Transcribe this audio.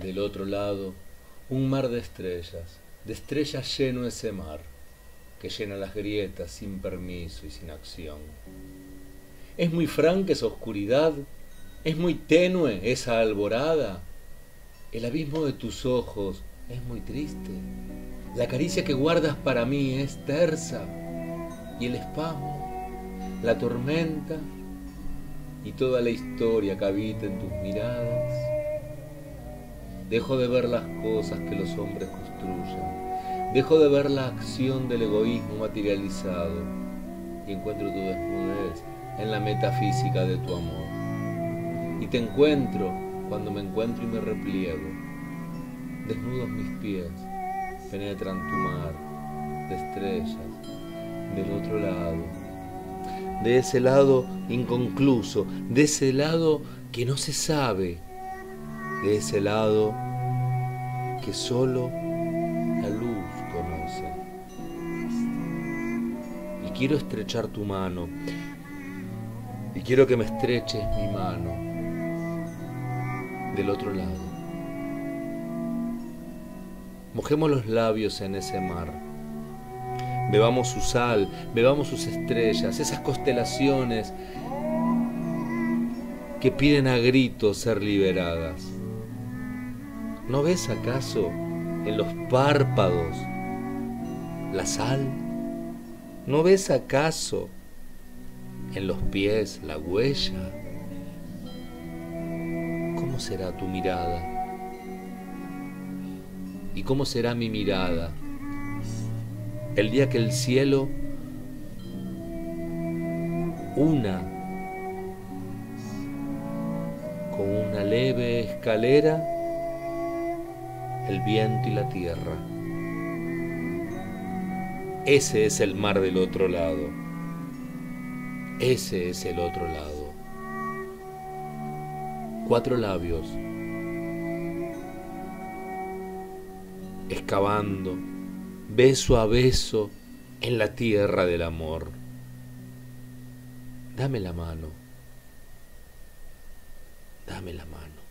Del otro lado, un mar de estrellas, de estrellas lleno ese mar, que llena las grietas sin permiso y sin acción. Es muy franca esa oscuridad, es muy tenue esa alborada. El abismo de tus ojos es muy triste. La caricia que guardas para mí es tersa. Y el espasmo, la tormenta y toda la historia que habita en tus miradas. Dejo de ver las cosas que los hombres construyen. Dejo de ver la acción del egoísmo materializado y encuentro tu desnudez en la metafísica de tu amor. Y te encuentro cuando me encuentro y me repliego. Desnudos mis pies, penetran tu mar de estrellas del otro lado, de ese lado inconcluso, de ese lado que no se sabe, de ese lado que solo la luz conoce. Y quiero estrechar tu mano, y quiero que me estreches mi mano del otro lado. Mojemos los labios en ese mar. Bebamos su sal, bebamos sus estrellas, esas constelaciones que piden a gritos ser liberadas. ¿No ves acaso en los párpados la sal? ¿No ves acaso en los pies la huella? ¿Cómo será tu mirada? ¿Y cómo será mi mirada? El día que el cielo una con una leve escalera el viento y la tierra. Ese es el mar del otro lado. Ese es el otro lado. Cuatro labios excavando beso a beso en la tierra del amor. Dame la mano. Dame la mano.